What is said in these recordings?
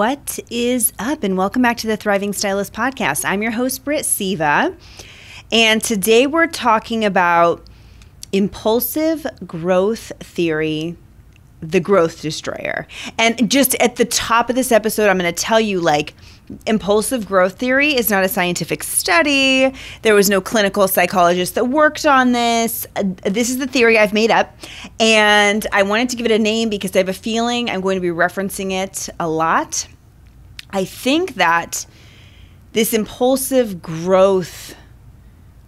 What is up? And welcome back to the Thriving Stylist Podcast. I'm your host, Britt Seva. And today we're talking about impulsive growth theory the growth destroyer. And just at the top of this episode, I'm going to tell you like, impulsive growth theory is not a scientific study. There was no clinical psychologist that worked on this. This is the theory I've made up. And I wanted to give it a name because I have a feeling I'm going to be referencing it a lot. I think that this impulsive growth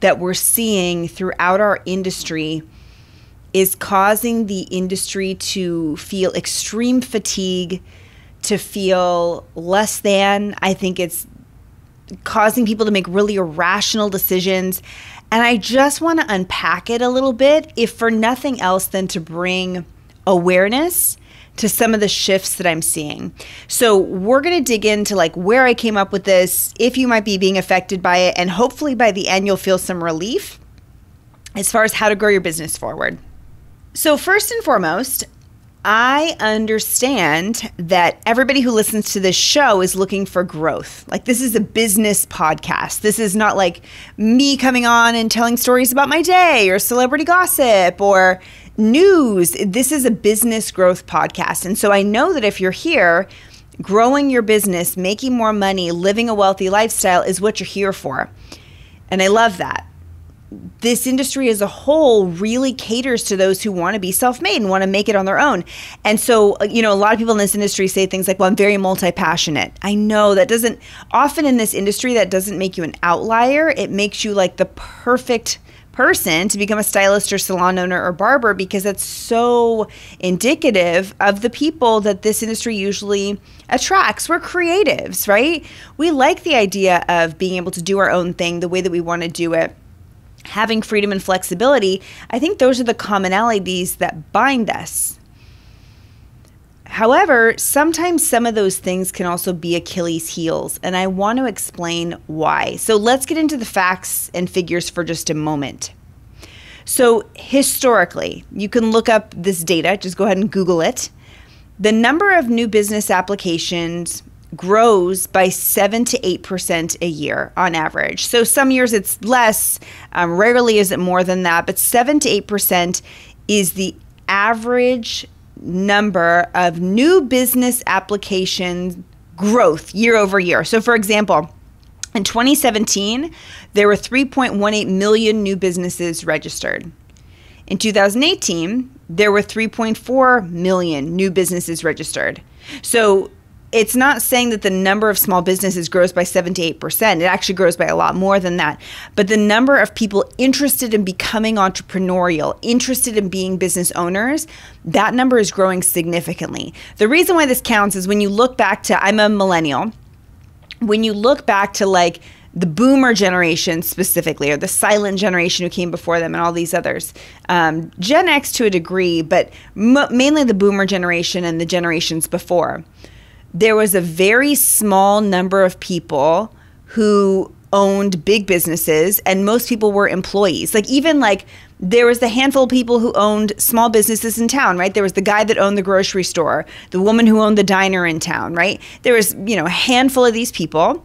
that we're seeing throughout our industry is causing the industry to feel extreme fatigue, to feel less than. I think it's causing people to make really irrational decisions. And I just want to unpack it a little bit, if for nothing else than to bring awareness to some of the shifts that I'm seeing. So, we're going to dig into like where I came up with this, if you might be being affected by it, and hopefully by the end you'll feel some relief as far as how to grow your business forward. So, first and foremost, I understand that everybody who listens to this show is looking for growth. Like, this is a business podcast. This is not like me coming on and telling stories about my day or celebrity gossip or news. This is a business growth podcast. And so I know that if you're here, growing your business, making more money, living a wealthy lifestyle is what you're here for. And I love that this industry as a whole really caters to those who want to be self-made and want to make it on their own. And so, uh, you know, a lot of people in this industry say things like, "Well, I'm very multi-passionate." I know that doesn't often in this industry that doesn't make you an outlier. It makes you like the perfect person to become a stylist or salon owner or barber because that's so indicative of the people that this industry usually attracts. We're creatives, right? We like the idea of being able to do our own thing the way that we want to do it having freedom and flexibility, I think those are the commonalities that bind us. However, sometimes some of those things can also be Achilles' heels, and I want to explain why. So let's get into the facts and figures for just a moment. So, historically, you can look up this data, just go ahead and Google it. The number of new business applications grows by 7 to 8% a year on average. So some years it's less, um, rarely is it more than that, but 7 to 8% is the average number of new business applications growth year over year. So, for example, in 2017, there were 3.18 million new businesses registered. In 2018, there were 3.4 million new businesses registered. So it's not saying that the number of small businesses grows by 7 to 8%. It actually grows by a lot more than that. But the number of people interested in becoming entrepreneurial, interested in being business owners, that number is growing significantly. The reason why this counts is when you look back to, I'm a millennial, when you look back to like, the boomer generation specifically, or the silent generation who came before them, and all these others. Um, Gen X to a degree, but mainly the boomer generation and the generations before there was a very small number of people who owned big businesses and most people were employees. Like even like there was the handful of people who owned small businesses in town right? There was the guy that owned the grocery store the woman who owned the diner in town right? There was you know a handful of these people.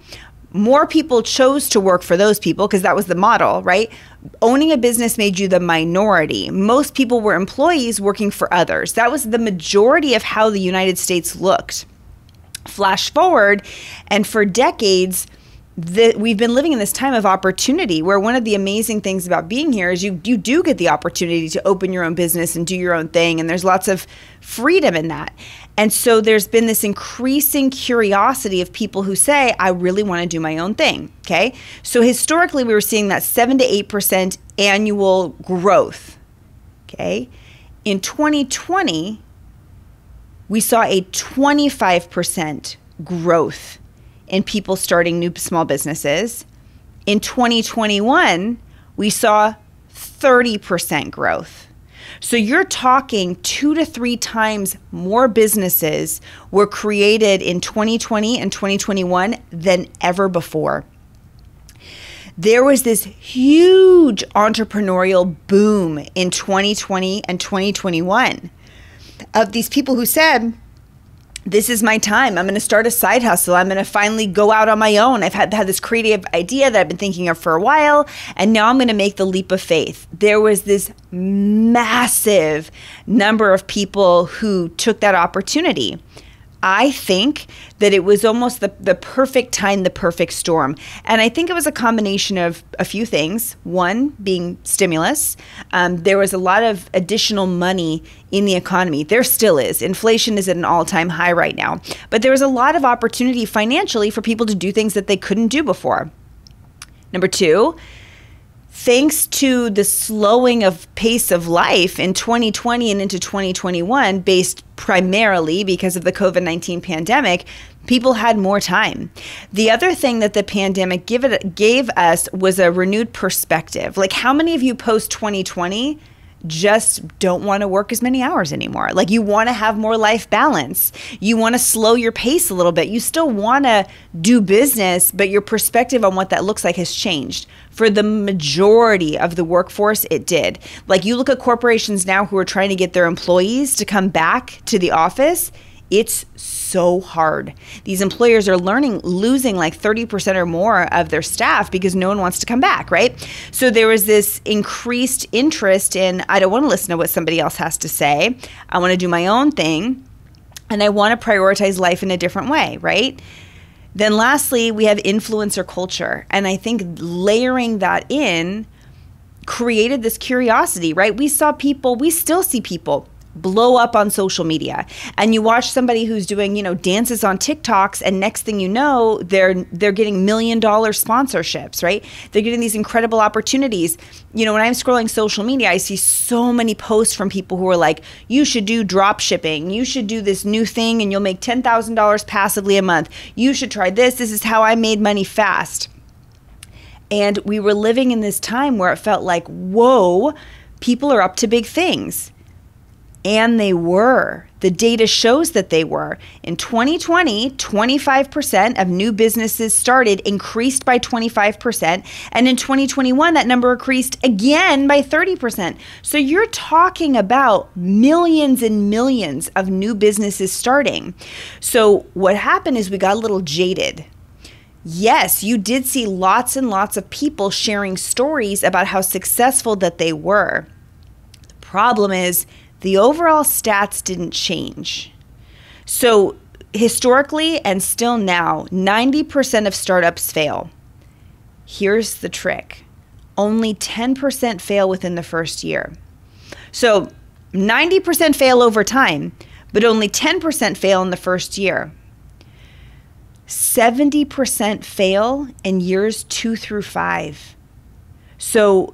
More people chose to work for those people because that was the model right? Owning a business made you the minority. Most people were employees working for others. That was the majority of how the united states looked Flash forward, and for decades, that we've been living in this time of opportunity where one of the amazing things about being here is you you do get the opportunity to open your own business and do your own thing and there's lots of freedom in that. And so there's been this increasing curiosity of people who say I really want to do my own thing, okay? So historically we were seeing that 7 to 8% annual growth. Okay? In 2020, we saw a 25% growth in people starting new small businesses. In 2021, we saw 30% growth. So you're talking two to three times more businesses were created in 2020 and 2021 than ever before. There was this huge entrepreneurial boom in 2020 and 2021 of these people who said, this is my time. I'm going to start a side hustle. I'm going to finally go out on my own. I've had, had this creative idea that I've been thinking of for a while, and now I'm going to make the leap of faith. There was this massive number of people who took that opportunity. I think that it was almost the, the perfect time, the perfect storm. And I think it was a combination of a few things. One being stimulus. Um, there was a lot of additional money in the economy. There still is. Inflation is at an all time high right now. But there was a lot of opportunity financially for people to do things that they couldn't do before. Number two, thanks to the slowing of pace of life in 2020 and into 2021 based primarily because of the COVID-19 pandemic people had more time. The other thing that the pandemic give it, gave us was a renewed perspective. Like how many of you post 2020 just don't want to work as many hours anymore. Like you want to have more life balance. You want to slow your pace a little bit. You still want to do business, but your perspective on what that looks like has changed. For the majority of the workforce, it did. Like you look at corporations now who are trying to get their employees to come back to the office, it's so hard. These employers are learning, losing like 30% or more of their staff because no one wants to come back, right? So there was this increased interest in, I don't want to listen to what somebody else has to say. I want to do my own thing. And I want to prioritize life in a different way, right? Then lastly, we have influencer culture. And I think layering that in created this curiosity, right? We saw people, we still see people blow up on social media. And you watch somebody who's doing you know dances on TikToks and next thing you know they're they're getting million dollar sponsorships right? They're getting these incredible opportunities. You know when I'm scrolling social media I see so many posts from people who are like you should do drop shipping. You should do this new thing and you'll make $10,000 passively a month. You should try this. This is how I made money fast. And we were living in this time where it felt like whoa people are up to big things and they were. The data shows that they were. In 2020, 25% of new businesses started increased by 25%. And in 2021, that number increased again by 30%. So you're talking about millions and millions of new businesses starting. So what happened is we got a little jaded. Yes, you did see lots and lots of people sharing stories about how successful that they were. The problem is, the overall stats didn't change. So, historically and still now, 90% of startups fail. Here's the trick only 10% fail within the first year. So, 90% fail over time, but only 10% fail in the first year. 70% fail in years two through five. So,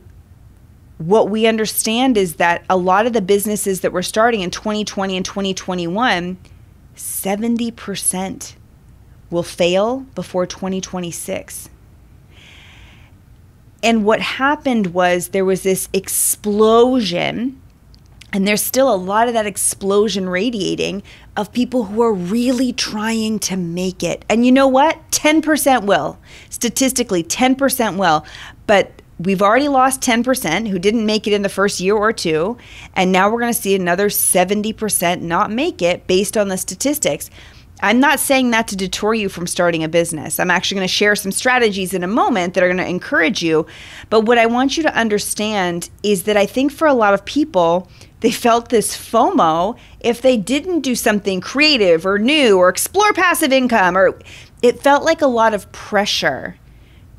what we understand is that a lot of the businesses that were starting in 2020 and 2021, 70% will fail before 2026. And what happened was there was this explosion, and there's still a lot of that explosion radiating of people who are really trying to make it. And you know what? 10% will. Statistically, 10% will. But we've already lost 10% who didn't make it in the first year or two. And now we're going to see another 70% not make it based on the statistics. I'm not saying that to deter you from starting a business. I'm actually going to share some strategies in a moment that are going to encourage you. But what I want you to understand is that I think for a lot of people, they felt this FOMO if they didn't do something creative or new or explore passive income, or it felt like a lot of pressure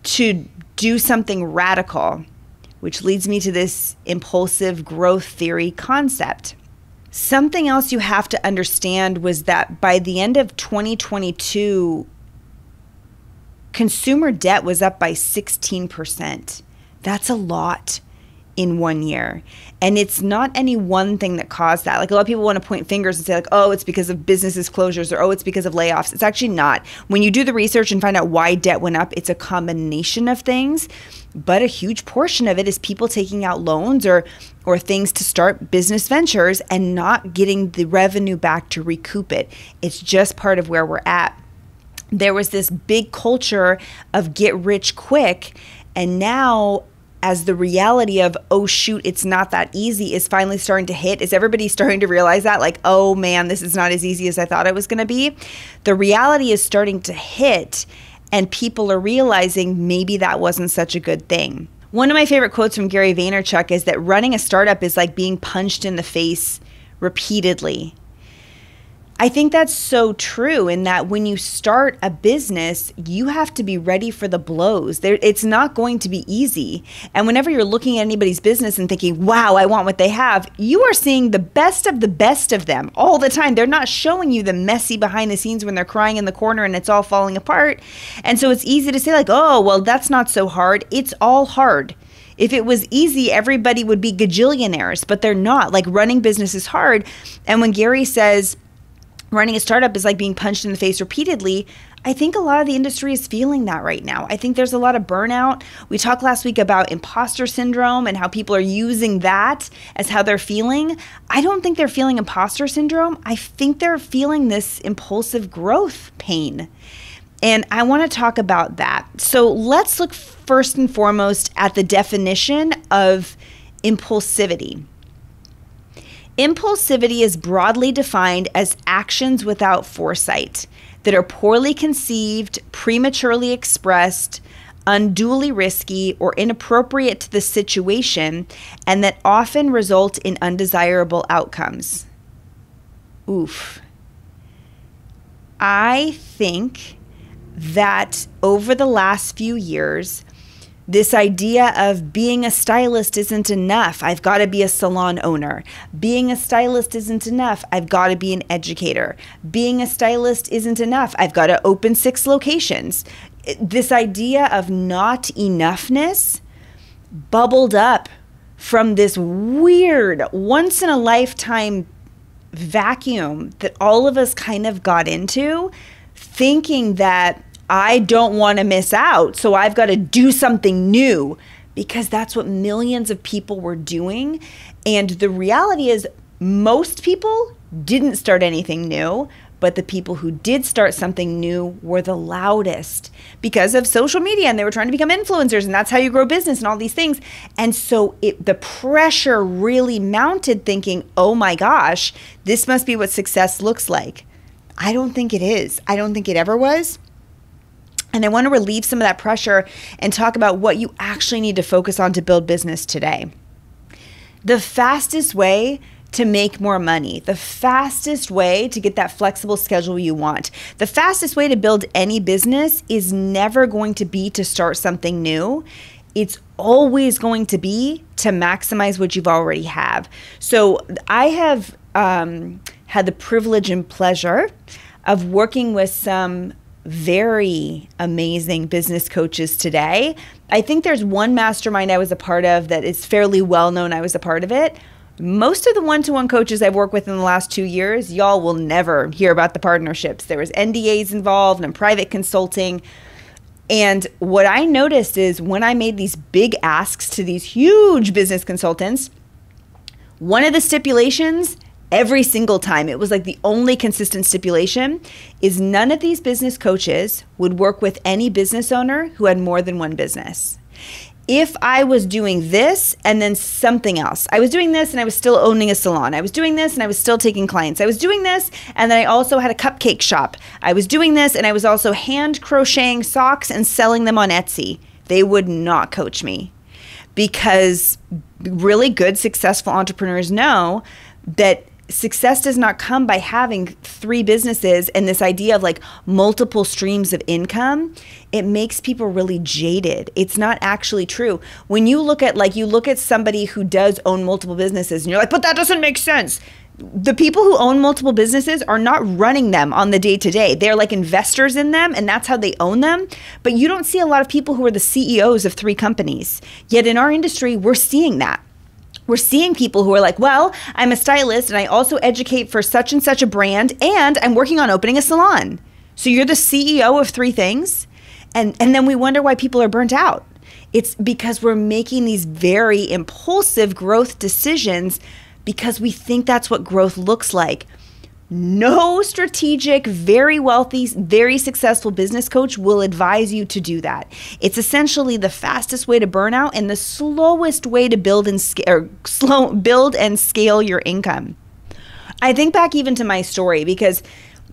to do something radical, which leads me to this impulsive growth theory concept. Something else you have to understand was that by the end of 2022, consumer debt was up by 16%. That's a lot in one year. And it's not any one thing that caused that. Like a lot of people want to point fingers and say, like, oh, it's because of businesses closures or oh, it's because of layoffs. It's actually not. When you do the research and find out why debt went up, it's a combination of things. But a huge portion of it is people taking out loans or or things to start business ventures and not getting the revenue back to recoup it. It's just part of where we're at. There was this big culture of get rich quick. And now as the reality of, oh, shoot, it's not that easy is finally starting to hit, is everybody starting to realize that, like, oh man, this is not as easy as I thought it was going to be? The reality is starting to hit, and people are realizing maybe that wasn't such a good thing. One of my favorite quotes from Gary Vaynerchuk is that running a startup is like being punched in the face repeatedly. I think that's so true in that when you start a business, you have to be ready for the blows. There, it's not going to be easy. And whenever you're looking at anybody's business and thinking, wow, I want what they have, you are seeing the best of the best of them all the time. They're not showing you the messy behind the scenes when they're crying in the corner and it's all falling apart. And so it's easy to say, like, oh, well, that's not so hard. It's all hard. If it was easy, everybody would be gajillionaires, but they're not. Like running business is hard. And when Gary says, running a startup is like being punched in the face repeatedly. I think a lot of the industry is feeling that right now. I think there's a lot of burnout. We talked last week about imposter syndrome and how people are using that as how they're feeling. I don't think they're feeling imposter syndrome. I think they're feeling this impulsive growth pain. And I want to talk about that. So let's look first and foremost at the definition of impulsivity. Impulsivity is broadly defined as actions without foresight that are poorly conceived, prematurely expressed, unduly risky, or inappropriate to the situation, and that often result in undesirable outcomes. Oof. I think that over the last few years, this idea of being a stylist isn't enough. I've got to be a salon owner. Being a stylist isn't enough. I've got to be an educator. Being a stylist isn't enough. I've got to open six locations. This idea of not enoughness bubbled up from this weird, once in a lifetime vacuum that all of us kind of got into, thinking that I don't want to miss out. So I've got to do something new because that's what millions of people were doing. And the reality is, most people didn't start anything new, but the people who did start something new were the loudest because of social media and they were trying to become influencers and that's how you grow business and all these things. And so it, the pressure really mounted thinking, "Oh my gosh, this must be what success looks like." I don't think it is. I don't think it ever was. And I want to relieve some of that pressure and talk about what you actually need to focus on to build business today. The fastest way to make more money, the fastest way to get that flexible schedule you want, the fastest way to build any business is never going to be to start something new. It's always going to be to maximize what you've already have. So I have um, had the privilege and pleasure of working with some very amazing business coaches today. I think there's one mastermind I was a part of that is fairly well known. I was a part of it. Most of the one to one coaches I've worked with in the last two years, y'all will never hear about the partnerships. There was NDAs involved and private consulting. And what I noticed is when I made these big asks to these huge business consultants, one of the stipulations every single time. It was like the only consistent stipulation is none of these business coaches would work with any business owner who had more than one business. If I was doing this and then something else, I was doing this and I was still owning a salon. I was doing this and I was still taking clients. I was doing this and then I also had a cupcake shop. I was doing this and I was also hand crocheting socks and selling them on Etsy. They would not coach me because really good, successful entrepreneurs know that success does not come by having three businesses and this idea of like multiple streams of income it makes people really jaded it's not actually true when you look at like you look at somebody who does own multiple businesses and you're like but that doesn't make sense the people who own multiple businesses are not running them on the day to day. They're like investors in them, and that's how they own them. But you don't see a lot of people who are the CEOs of three companies. Yet in our industry, we're seeing that we're seeing people who are like, well, I'm a stylist and I also educate for such and such a brand and I'm working on opening a salon. So you're the CEO of three things. And, and then we wonder why people are burnt out. It's because we're making these very impulsive growth decisions because we think that's what growth looks like. No strategic, very wealthy, very successful business coach will advise you to do that. It's essentially the fastest way to burnout and the slowest way to build and scale, slow build and scale your income. I think back even to my story because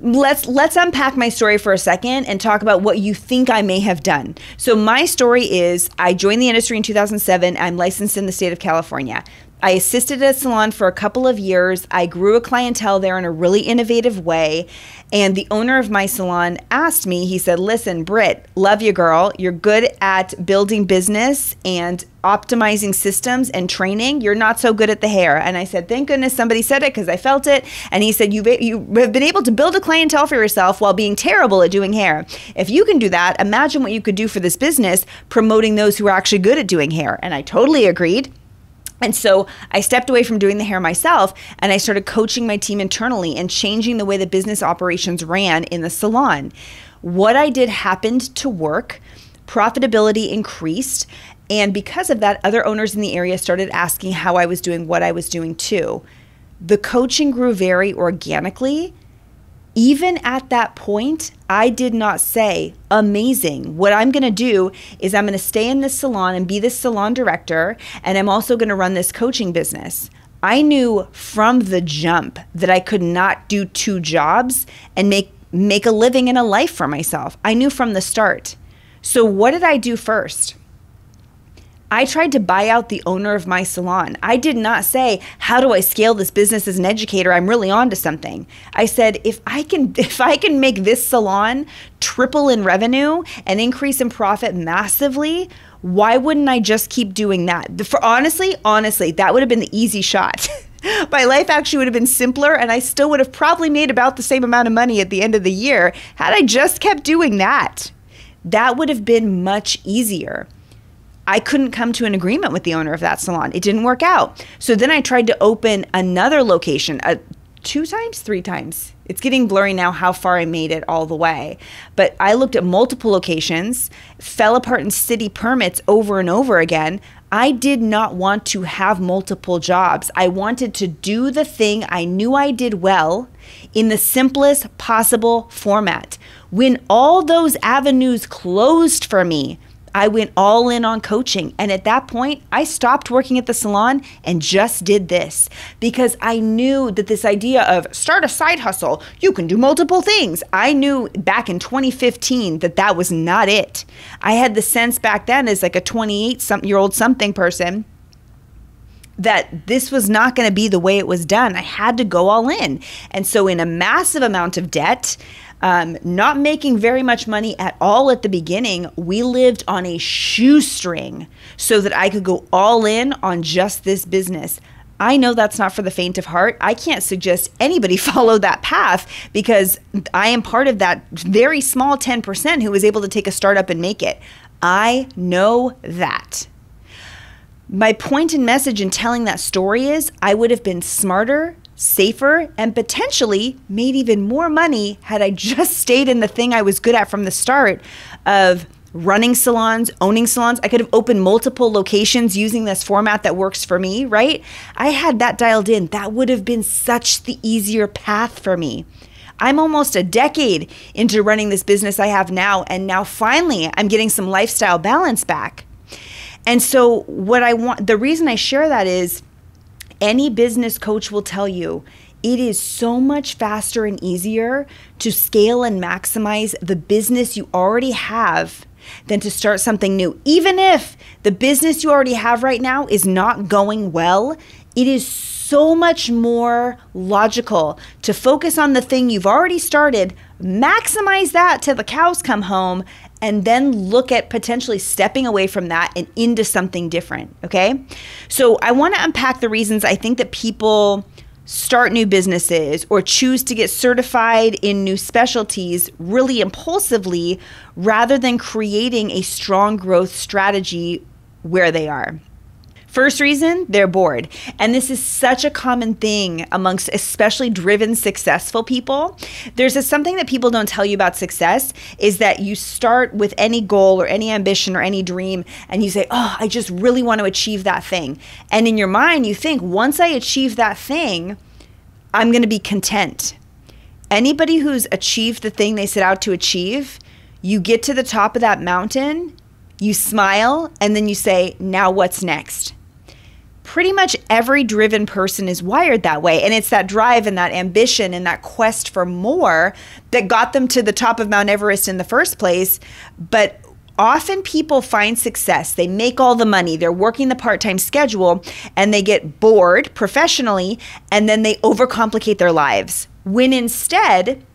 let's let's unpack my story for a second and talk about what you think I may have done. So my story is I joined the industry in 2007. I'm licensed in the state of California. I assisted at a salon for a couple of years. I grew a clientele there in a really innovative way. And the owner of my salon asked me, he said, Listen, Britt, love you, girl. You're good at building business and optimizing systems and training. You're not so good at the hair. And I said, Thank goodness somebody said it because I felt it. And he said, You've, you have been able to build a clientele for yourself while being terrible at doing hair. If you can do that, imagine what you could do for this business promoting those who are actually good at doing hair. And I totally agreed. And so I stepped away from doing the hair myself and I started coaching my team internally and changing the way the business operations ran in the salon. What I did happened to work, profitability increased. And because of that, other owners in the area started asking how I was doing what I was doing too. The coaching grew very organically even at that point, I did not say, amazing. What I'm going to do is I'm going to stay in this salon and be this salon director, and I'm also going to run this coaching business. I knew from the jump that I could not do two jobs and make make a living and a life for myself. I knew from the start. So what did I do first? I tried to buy out the owner of my salon. I did not say, "How do I scale this business as an educator? I'm really on to something." I said, "If I can if I can make this salon triple in revenue and increase in profit massively, why wouldn't I just keep doing that?" For honestly, honestly, that would have been the easy shot. my life actually would have been simpler and I still would have probably made about the same amount of money at the end of the year had I just kept doing that. That would have been much easier. I couldn't come to an agreement with the owner of that salon. It didn't work out. So then I tried to open another location, uh, two times, three times. It's getting blurry now how far I made it all the way. But I looked at multiple locations, fell apart in city permits over and over again. I did not want to have multiple jobs. I wanted to do the thing I knew I did well in the simplest possible format. When all those avenues closed for me, I went all in on coaching. And at that point, I stopped working at the salon and just did this because I knew that this idea of start a side hustle, you can do multiple things. I knew back in 2015 that that was not it. I had the sense back then as like a 28 something year old something person that this was not going to be the way it was done. I had to go all in. And so, in a massive amount of debt, um, not making very much money at all at the beginning, we lived on a shoestring so that I could go all in on just this business. I know that's not for the faint of heart. I can't suggest anybody follow that path because I am part of that very small 10% who was able to take a startup and make it. I know that. My point and message in telling that story is I would have been smarter safer, and potentially made even more money had I just stayed in the thing I was good at from the start of running salons, owning salons. I could have opened multiple locations using this format that works for me, right? I had that dialed in. That would have been such the easier path for me. I'm almost a decade into running this business I have now, and now finally I'm getting some lifestyle balance back. And so, what I want, the reason I share that is any business coach will tell you it is so much faster and easier to scale and maximize the business you already have than to start something new. Even if the business you already have right now is not going well, it is so much more logical to focus on the thing you've already started, maximize that till the cows come home, and then look at potentially stepping away from that and into something different. Okay. So I want to unpack the reasons I think that people start new businesses or choose to get certified in new specialties really impulsively rather than creating a strong growth strategy where they are. First reason, they're bored. And this is such a common thing amongst especially driven, successful people. There's a, something that people don't tell you about success is that you start with any goal or any ambition or any dream and you say, Oh, I just really want to achieve that thing. And in your mind, you think, once I achieve that thing, I'm going to be content. Anybody who's achieved the thing they set out to achieve, you get to the top of that mountain, you smile, and then you say, Now what's next? Pretty much every driven person is wired that way. And it's that drive and that ambition and that quest for more that got them to the top of Mount Everest in the first place. But often people find success. They make all the money, they're working the part time schedule, and they get bored professionally, and then they overcomplicate their lives. When instead,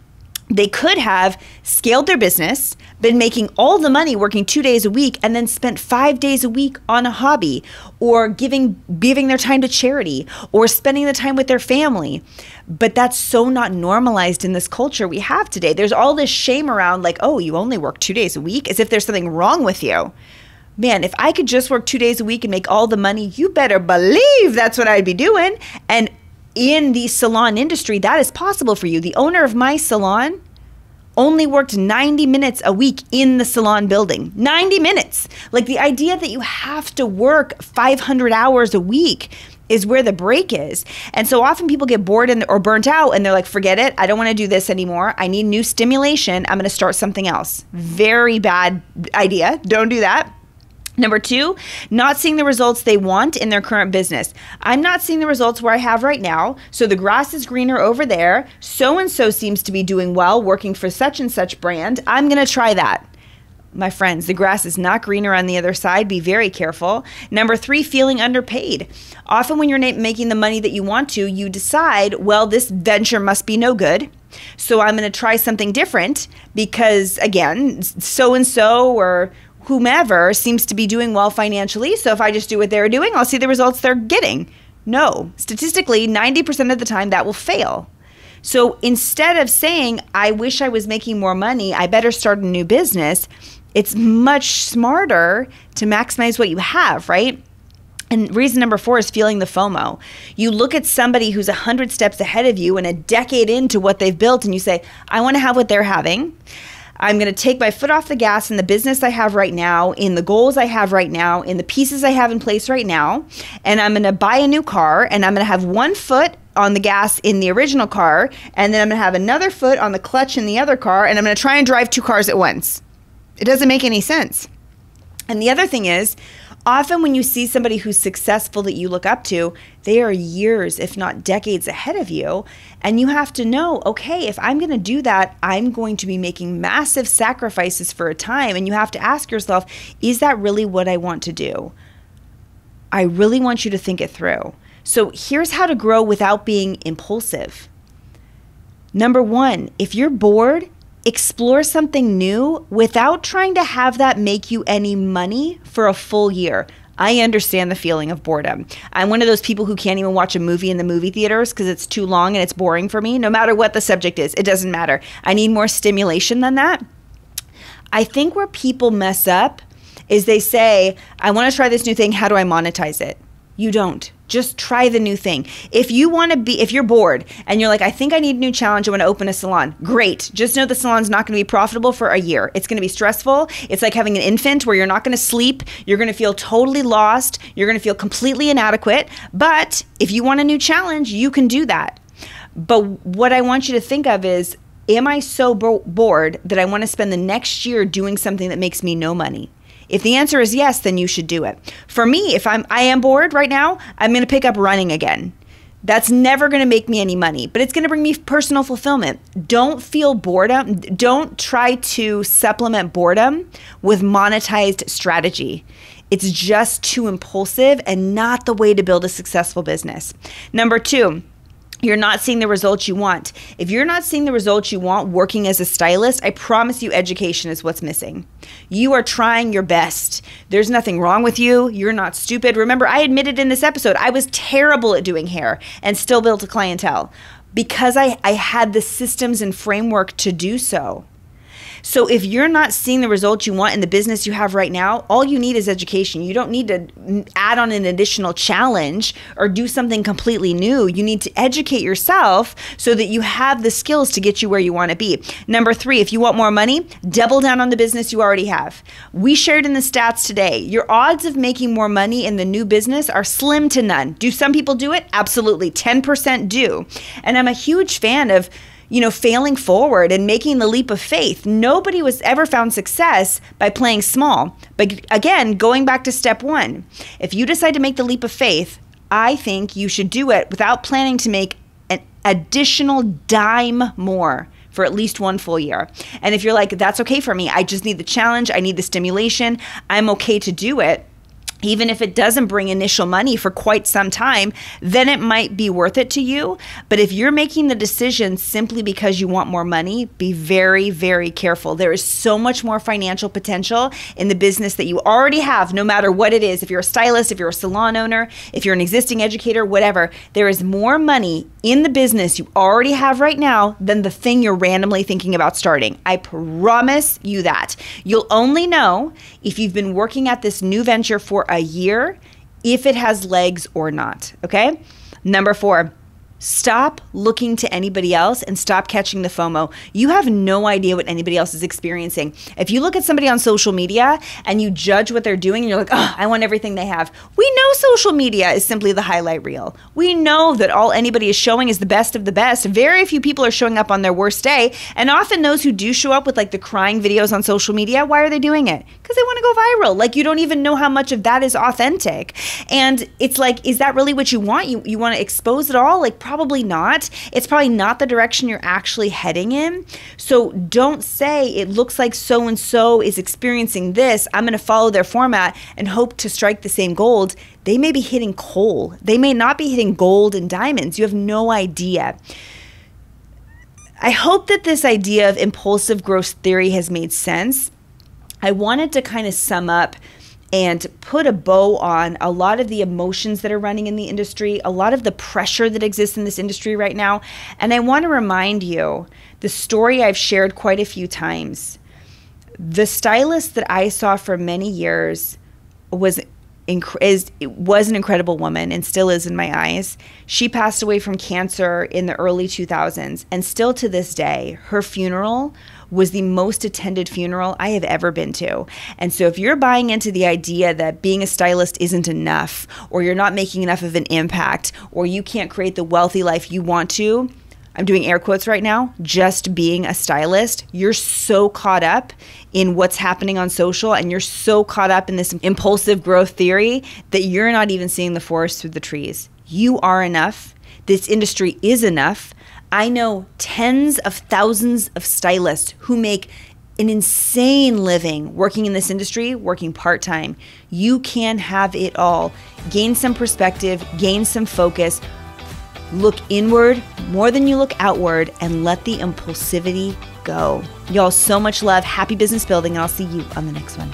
they could have scaled their business, been making all the money working 2 days a week and then spent 5 days a week on a hobby or giving giving their time to charity or spending the time with their family. But that's so not normalized in this culture we have today. There's all this shame around like, "Oh, you only work 2 days a week," as if there's something wrong with you. Man, if I could just work 2 days a week and make all the money, you better believe that's what I'd be doing. And in the salon industry, that is possible for you. The owner of my salon only worked 90 minutes a week in the salon building. 90 minutes. Like the idea that you have to work 500 hours a week is where the break is. And so often people get bored and, or burnt out and they're like, forget it. I don't want to do this anymore. I need new stimulation. I'm going to start something else. Very bad idea. Don't do that. Number two, not seeing the results they want in their current business. I'm not seeing the results where I have right now. So the grass is greener over there. So and so seems to be doing well working for such and such brand. I'm going to try that. My friends, the grass is not greener on the other side. Be very careful. Number three, feeling underpaid. Often, when you're making the money that you want to, you decide, well, this venture must be no good. So I'm going to try something different because, again, so and so or whomever seems to be doing well financially. So if I just do what they're doing, I'll see the results they're getting. No, statistically, 90% of the time that will fail. So instead of saying, I wish I was making more money, I better start a new business, it's much smarter to maximize what you have, right? And reason number four is feeling the FOMO. You look at somebody who's 100 steps ahead of you and a decade into what they've built, and you say, I want to have what they're having. I'm going to take my foot off the gas in the business I have right now, in the goals I have right now, in the pieces I have in place right now, and I'm going to buy a new car and I'm going to have one foot on the gas in the original car, and then I'm going to have another foot on the clutch in the other car, and I'm going to try and drive two cars at once. It doesn't make any sense. And the other thing is, often when you see somebody who's successful that you look up to, they are years, if not decades ahead of you. And you have to know okay, if I'm going to do that, I'm going to be making massive sacrifices for a time. And you have to ask yourself, is that really what I want to do? I really want you to think it through. So here's how to grow without being impulsive. Number one, if you're bored, explore something new without trying to have that make you any money for a full year. I understand the feeling of boredom. I'm one of those people who can't even watch a movie in the movie theaters because it's too long and it's boring for me, no matter what the subject is. It doesn't matter. I need more stimulation than that. I think where people mess up is they say, I want to try this new thing. How do I monetize it? You don't. Just try the new thing. If you want to be, if you're bored and you're like, I think I need a new challenge, I want to open a salon, great. Just know the salon's not going to be profitable for a year. It's going to be stressful. It's like having an infant where you're not going to sleep. You're going to feel totally lost. You're going to feel completely inadequate. But if you want a new challenge, you can do that. But what I want you to think of is, am I so bo- bored that I want to spend the next year doing something that makes me no money? If the answer is yes, then you should do it. For me, if I'm I am bored right now, I'm going to pick up running again. That's never going to make me any money, but it's going to bring me personal fulfillment. Don't feel boredom. Don't try to supplement boredom with monetized strategy. It's just too impulsive and not the way to build a successful business. Number two, you're not seeing the results you want. If you're not seeing the results you want working as a stylist, I promise you education is what's missing. You are trying your best. There's nothing wrong with you. You're not stupid. Remember, I admitted in this episode I was terrible at doing hair and still built a clientele because I, I had the systems and framework to do so. So if you're not seeing the results you want in the business you have right now, all you need is education. You don't need to add on an additional challenge or do something completely new. You need to educate yourself so that you have the skills to get you where you want to be. Number three, if you want more money, double down on the business you already have. We shared in the stats today, your odds of making more money in the new business are slim to none. Do some people do it? Absolutely. 10% do. And I'm a huge fan of you know, failing forward and making the leap of faith. Nobody was ever found success by playing small. But again, going back to step one, if you decide to make the leap of faith, I think you should do it without planning to make an additional dime more for at least one full year. And if you're like, that's okay for me, I just need the challenge, I need the stimulation, I'm okay to do it even if it doesn't bring initial money for quite some time, then it might be worth it to you. But if you're making the decision simply because you want more money, be very, very careful. There is so much more financial potential in the business that you already have, no matter what it is. If you're a stylist, if you're a salon owner, if you're an existing educator, whatever, there is more money in the business you already have right now than the thing you're randomly thinking about starting. I promise you that. You'll only know if you've been working at this new venture for a year if it has legs or not. Okay. Number four, Stop looking to anybody else and stop catching the FOMO. You have no idea what anybody else is experiencing. If you look at somebody on social media and you judge what they're doing and you're like, oh, I want everything they have, we know social media is simply the highlight reel. We know that all anybody is showing is the best of the best. Very few people are showing up on their worst day. And often those who do show up with like the crying videos on social media, why are they doing it? Because they want to go viral. Like you don't even know how much of that is authentic. And it's like, is that really what you want? You, you want to expose it all? Like, probably not. It's probably not the direction you're actually heading in. So don't say it looks like so and so is experiencing this. I'm going to follow their format and hope to strike the same gold. They may be hitting coal, they may not be hitting gold and diamonds. You have no idea. I hope that this idea of impulsive growth theory has made sense. I wanted to kind of sum up and put a bow on a lot of the emotions that are running in the industry, a lot of the pressure that exists in this industry right now. And I want to remind you the story I've shared quite a few times. The stylist that I saw for many years was inc- is was an incredible woman and still is in my eyes. She passed away from cancer in the early 2000s and still to this day her funeral was the most attended funeral I have ever been to. And so if you're buying into the idea that being a stylist isn't enough or you're not making enough of an impact or you can't create the wealthy life you want to, I'm doing air quotes right now, just being a stylist, you're so caught up in what's happening on social and you're so caught up in this impulsive growth theory that you're not even seeing the forest through the trees. You are enough. This industry is enough. I know tens of thousands of stylists who make an insane living working in this industry, working part time. You can have it all. Gain some perspective, gain some focus, Look inward more than you look outward and let the impulsivity go. Y'all, so much love. Happy business building, and I'll see you on the next one.